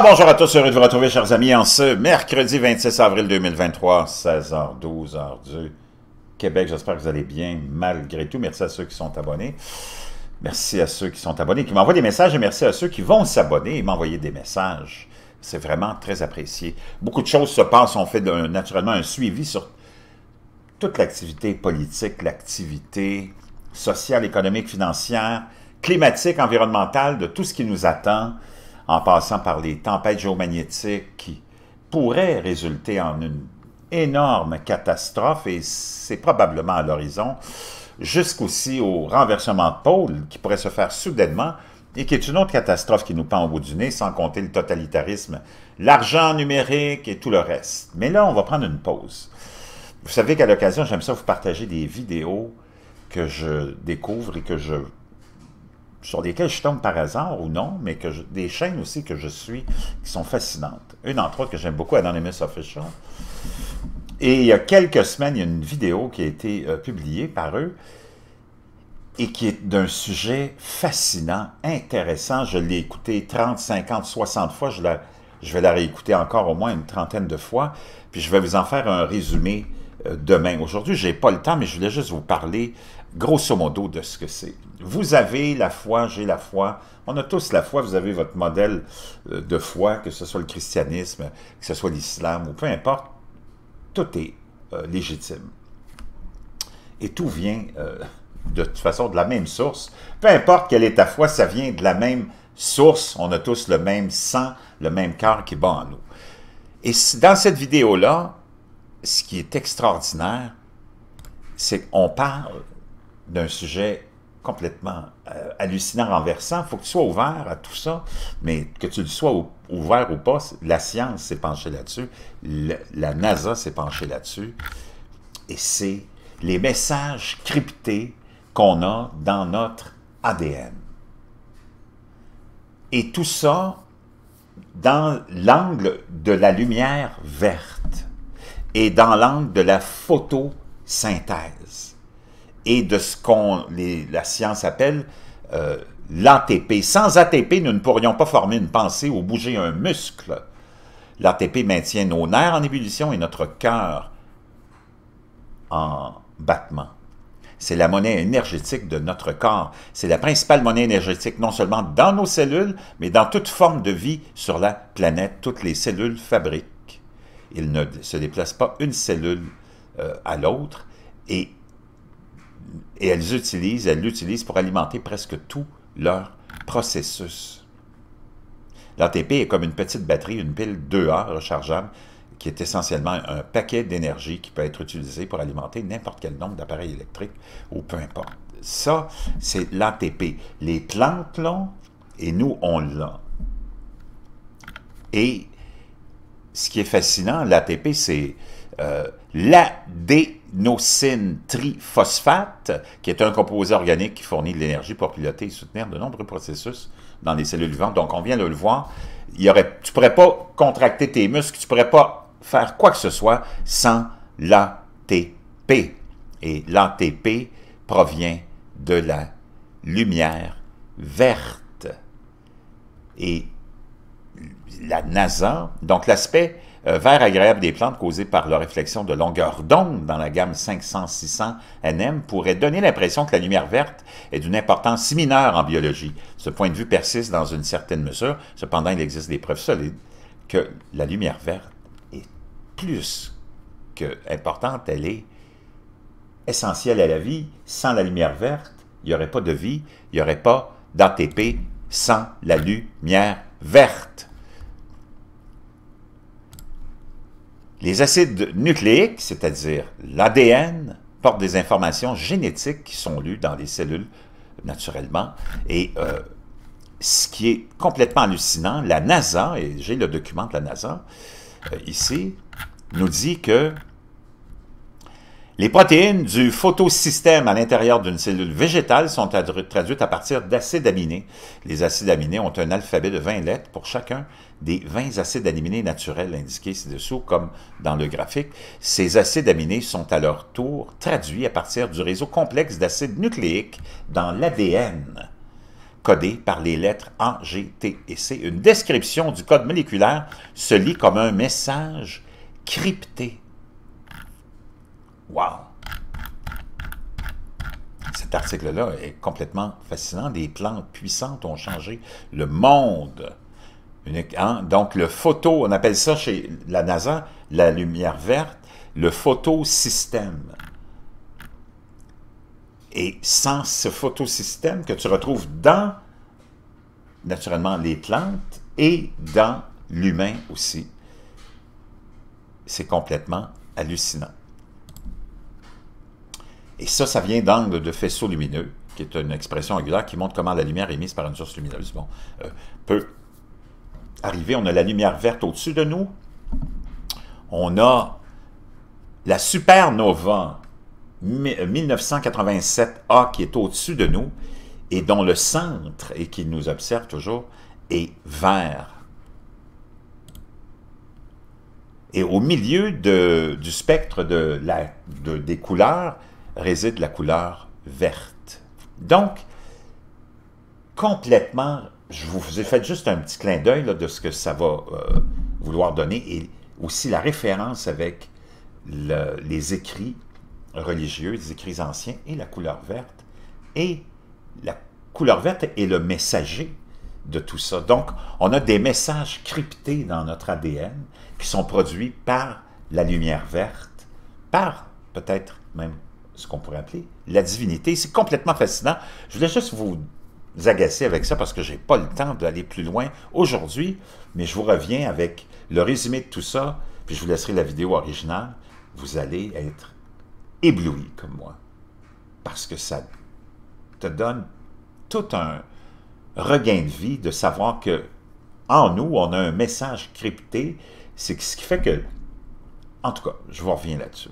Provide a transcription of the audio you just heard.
Bonjour à tous, heureux de vous retrouver chers amis en ce mercredi 26 avril 2023, 16h12, heure du Québec. J'espère que vous allez bien malgré tout. Merci à ceux qui sont abonnés. Merci à ceux qui sont abonnés, qui m'envoient des messages et merci à ceux qui vont s'abonner et m'envoyer des messages. C'est vraiment très apprécié. Beaucoup de choses se passent. On fait naturellement un suivi sur toute l'activité politique, l'activité sociale, économique, financière, climatique, environnementale, de tout ce qui nous attend en passant par les tempêtes géomagnétiques qui pourraient résulter en une énorme catastrophe, et c'est probablement à l'horizon, jusqu'aussi au renversement de pôle qui pourrait se faire soudainement, et qui est une autre catastrophe qui nous pend au bout du nez, sans compter le totalitarisme, l'argent numérique et tout le reste. Mais là, on va prendre une pause. Vous savez qu'à l'occasion, j'aime ça vous partager des vidéos que je découvre et que je sur lesquels je tombe par hasard ou non, mais des chaînes aussi que je suis qui sont fascinantes. Une entre autres que j'aime beaucoup, Anonymous Official. Et il y a quelques semaines, il y a une vidéo qui a été euh, publiée par eux et qui est d'un sujet fascinant, intéressant. Je l'ai écouté 30, 50, 60 fois. Je, je vais la réécouter encore au moins une trentaine de fois. Puis je vais vous en faire un résumé demain. Aujourd'hui, je n'ai pas le temps, mais je voulais juste vous parler grosso modo de ce que c'est. Vous avez la foi, j'ai la foi, on a tous la foi, vous avez votre modèle euh, de foi, que ce soit le christianisme, que ce soit l'islam, ou peu importe, tout est euh, légitime. Et tout vient de toute façon de la même source. Peu importe quelle est ta foi, ça vient de la même source, on a tous le même sang, le même cœur qui bat en nous. Et dans cette vidéo-là, ce qui est extraordinaire, c'est qu'on parle d'un sujet complètement euh, hallucinant, renversant. Il faut que tu sois ouvert à tout ça, mais que tu le sois ouvert ou pas, la science s'est penchée là-dessus, la NASA s'est penchée là-dessus, et c'est les messages cryptés qu'on a dans notre ADN. Et tout ça dans l'angle de la lumière verte et dans l'angle de la photosynthèse et de ce qu'on la science appelle euh, l'ATP. Sans ATP, nous ne pourrions pas former une pensée ou bouger un muscle. L'ATP maintient nos nerfs en ébullition et notre cœur en battement. C'est la monnaie énergétique de notre corps. C'est la principale monnaie énergétique non seulement dans nos cellules, mais dans toute forme de vie sur la planète. Toutes les cellules fabriquent ils ne se déplacent pas une cellule euh, à l'autre et, et elles utilisent, elles l'utilisent pour alimenter presque tout leur processus. L'ATP est comme une petite batterie, une pile 2A rechargeable, qui est essentiellement un paquet d'énergie qui peut être utilisé pour alimenter n'importe quel nombre d'appareils électriques ou peu importe. Ça, c'est l'ATP. Les plantes l'ont et nous, on l'a. Et ce qui est fascinant, l'ATP, c'est euh, l'adénosine triphosphate, qui est un composé organique qui fournit de l'énergie pour piloter et soutenir de nombreux processus dans les cellules vivantes. Donc, on vient de le voir. Tu ne pourrais pas contracter tes muscles, tu ne pourrais pas faire quoi que ce soit sans l'ATP. Et l'ATP provient de la lumière verte. Et la NASA, donc l'aspect euh, vert agréable des plantes causé par leur réflexion de longueur d'onde dans la gamme 500-600 NM pourrait donner l'impression que la lumière verte est d'une importance si mineure en biologie. Ce point de vue persiste dans une certaine mesure, cependant il existe des preuves solides que la lumière verte est plus que importante, elle est essentielle à la vie. Sans la lumière verte, il n'y aurait pas de vie, il n'y aurait pas d'ATP sans la lumière verte. Les acides nucléiques, c'est-à-dire l'ADN, portent des informations génétiques qui sont lues dans les cellules naturellement. Et euh, ce qui est complètement hallucinant, la NASA, et j'ai le document de la NASA euh, ici, nous dit que les protéines du photosystème à l'intérieur d'une cellule végétale sont traduites à partir d'acides aminés. Les acides aminés ont un alphabet de 20 lettres pour chacun des 20 acides aminés naturels indiqués ci-dessous, comme dans le graphique. Ces acides aminés sont à leur tour traduits à partir du réseau complexe d'acides nucléiques dans l'ADN codé par les lettres A, G, T et C. Une description du code moléculaire se lit comme un message crypté. Wow! Cet article-là est complètement fascinant. Des plantes puissantes ont changé le monde. Hein? Donc, le photo, on appelle ça chez la NASA, la lumière verte, le photosystème. Et sans ce photosystème que tu retrouves dans, naturellement, les plantes et dans l'humain aussi, c'est complètement hallucinant. Et ça, ça vient d'angle de faisceau lumineux, qui est une expression angulaire qui montre comment la lumière émise par une source lumineuse bon, euh, peut arriver. On a la lumière verte au-dessus de nous. On a la supernova 1987A qui est au-dessus de nous et dont le centre, et qui nous observe toujours, est vert. Et au milieu de, du spectre de la, des couleurs réside la couleur verte. Donc, complètement, je vous ai fait juste un petit clin d'œil de ce que ça va euh, vouloir donner et aussi la référence avec les écrits religieux, les écrits anciens et la couleur verte. Et la couleur verte est le messager de tout ça. Donc, on a des messages cryptés dans notre ADN qui sont produits par la lumière verte, par peut-être même ce qu'on pourrait appeler la divinité. C'est complètement fascinant. Je voulais juste vous agacer avec ça parce que je n'ai pas le temps d'aller plus loin aujourd'hui, mais je vous reviens avec le résumé de tout ça, puis je vous laisserai la vidéo originale. Vous allez être ébloui comme moi, parce que ça te donne tout un regain de vie de savoir que en nous, on a un message crypté, c'est ce qui fait que, en tout cas, je vous reviens là-dessus.